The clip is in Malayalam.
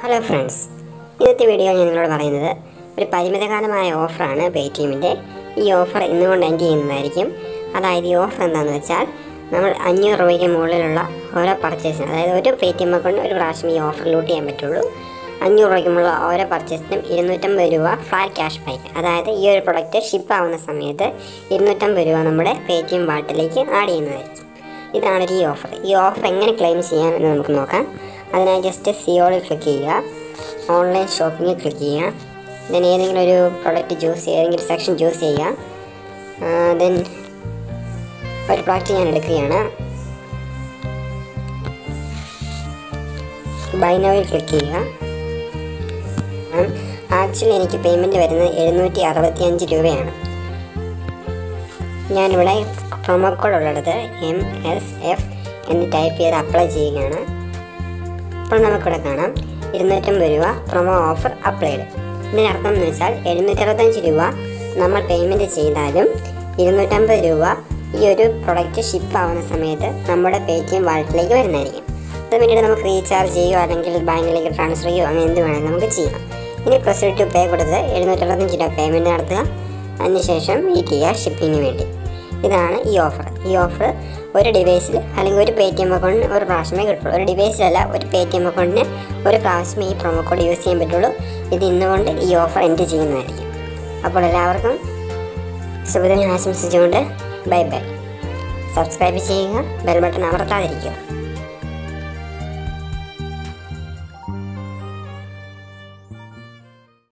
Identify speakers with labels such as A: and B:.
A: ഹലോ ഫ്രണ്ട്സ് ഇന്നത്തെ വീഡിയോ ഞാൻ നിങ്ങളോട് പറയുന്നത് ഒരു പരിമിതകാലമായ ഓഫറാണ് പേടിഎമ്മിന്റെ ഈ ഓഫർ ഇന്നുകൊണ്ട് എൻഡ് ചെയ്യുന്നതായിരിക്കും. അതായത് ഈ ഓഫർ എന്താണെന്ന് വെച്ചാൽ നമ്മൾ അഞ്ഞൂറ് രൂപയ്ക്ക് മുകളിലുള്ള ഓരോ പർച്ചേസിനും അതായത് ഒരു പേടിഎം അക്കൗണ്ട് ഒരു പ്രാവശ്യം ഈ ഓഫർ ലൂട്ട് ചെയ്യാൻ പറ്റുള്ളൂ. അഞ്ഞൂറ് രൂപയ്ക്കുമുള്ള ഓരോ പർച്ചേസിനും ഇരുന്നൂറ്റമ്പത് രൂപ ഫ്ലാറ്റ് ക്യാഷ് ബാക്ക് അതായത് ഈ ഒരു പ്രൊഡക്റ്റ് ഷിപ്പ് ആവുന്ന സമയത്ത് ഇരുന്നൂറ്റമ്പത് രൂപ നമ്മുടെ പേടിഎം വാട്ടിലേക്ക് ആഡ് ചെയ്യുന്നതായിരിക്കും. ഇതാണ് ഈ ഓഫർ ഈ ഓഫർ എങ്ങനെ ക്ലെയിം ചെയ്യാം എന്ന് നമുക്ക് നോക്കാം. അതിനായി ജസ്റ്റ് സിയോളിൽ ക്ലിക്ക് ചെയ്യുക. ഓൺലൈൻ ഷോപ്പിങ്ങിൽ ക്ലിക്ക് ചെയ്യുക. ദെൻ ഏതെങ്കിലും ഒരു പ്രൊഡക്റ്റ് ചൂസ് ചെയ്യുക. ഏതെങ്കിലും സെക്ഷൻ ചൂസ് ചെയ്യുക. ദെൻ ഒരു പ്രോഡക്റ്റ് ഞാൻ എടുക്കുകയാണ്. ബൈനോയിൽ ക്ലിക്ക് ചെയ്യുക. ആക്ച്വലി എനിക്ക് പേയ്മെന്റ് വരുന്നത് എഴുന്നൂറ്റി അറുപത്തി അഞ്ച് രൂപയാണ്. ഞാനിവിടെ പ്രൊമോ കോഡ് ഉള്ളിടത്ത് എം എസ് എഫ് എന്ന് ടൈപ്പ് ചെയ്ത് അപ്ലൈ ചെയ്യുകയാണ്. അപ്പോൾ നമുക്കിവിടെ കാണാം. ഇരുന്നൂറ്റമ്പത് രൂപ പ്രൊമോ ഓഫർ അപ്ലൈഡ് ഇതിനർത്ഥം എന്ന് വെച്ചാൽ എഴുന്നൂറ്ററുപത്തഞ്ച് രൂപ നമ്മൾ പേയ്മെന്റ് ചെയ്താലും ഇരുന്നൂറ്റമ്പത് രൂപ ഈ ഒരു പ്രൊഡക്റ്റ് ഷിപ്പ് ആവുന്ന സമയത്ത് നമ്മുടെ പേ ടി എം വാലറ്റിലേക്ക് വരുന്നതായിരിക്കും. അത് പിന്നീട് നമുക്ക് റീചാർജ് ചെയ്യുകയോ അല്ലെങ്കിൽ ബാങ്കിലേക്ക് ട്രാൻസ്ഫർ ചെയ്യുകയോ അങ്ങനെ എന്ത് വേണമെങ്കിലും നമുക്ക് ചെയ്യാം. ഇനി പ്രൊസീഡ് ടു പേ കൊടുത്ത് എഴുന്നൂറ്ററുപത്തഞ്ച് രൂപ പേയ്മെന്റ് നടത്തുക. അതിനുശേഷം ഈ ടി ആർ ഷിപ്പിങ്ങിന് വേണ്ടി. ഇതാണ് ഈ ഓഫർ ഈ ഓഫർ ഒരു ഡിവൈസിൽ അല്ലെങ്കിൽ ഒരു പേ ടി എം അക്കൗണ്ടിന് ഒരു പ്രാവശ്യമേ കിട്ടുള്ളൂ. ഒരു ഡിവൈസിലല്ല ഒരു പേ ടി എം അക്കൗണ്ടിന് ഒരു പ്രാവശ്യമേ ഈ പ്രൊമോ കോഡ് യൂസ് ചെയ്യാൻ പറ്റുള്ളൂ. ഇത് ഇന്നുകൊണ്ട് ഈ ഓഫർ എൻഡ് ചെയ്യുന്നതായിരിക്കും. അപ്പോൾ എല്ലാവർക്കും ശുഭദിനം ആശംസിച്ചുകൊണ്ട് ബൈ ബൈ സബ്സ്ക്രൈബ് ചെയ്യുക ബെൽ ബട്ടൺ അമർത്താതിരിക്കുക.